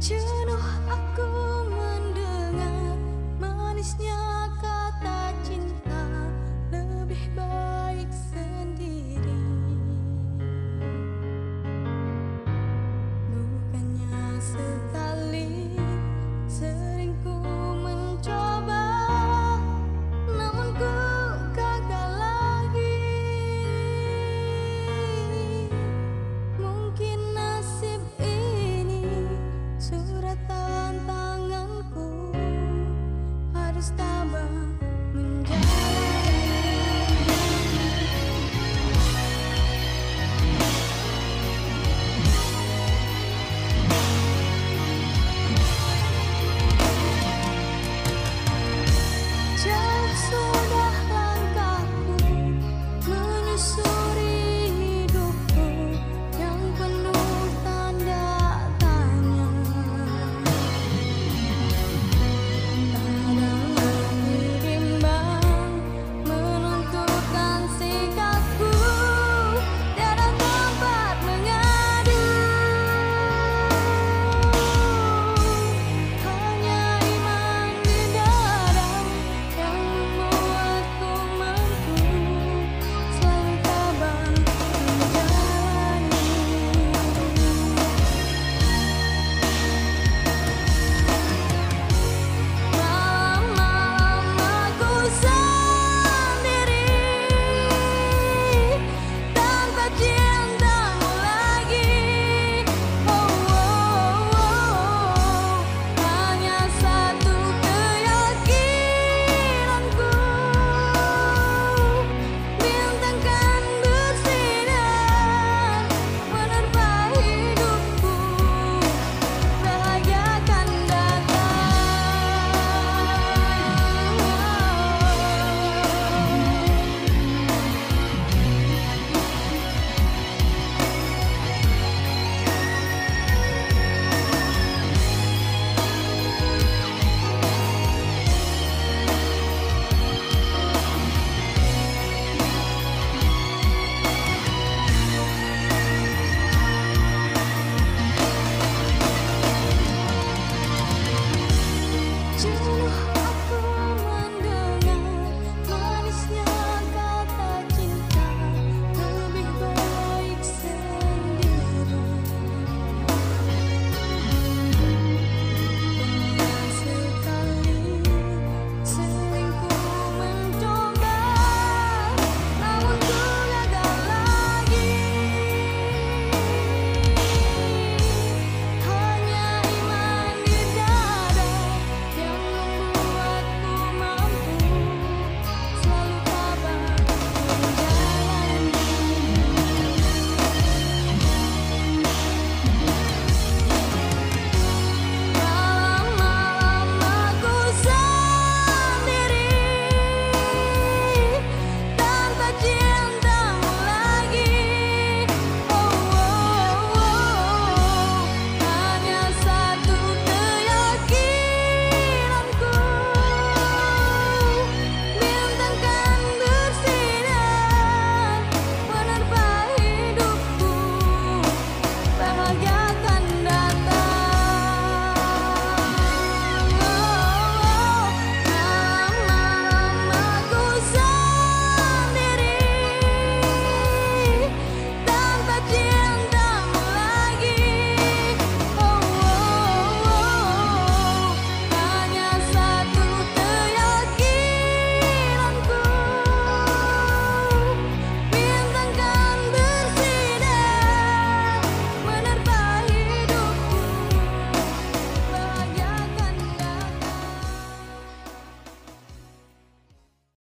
Juno.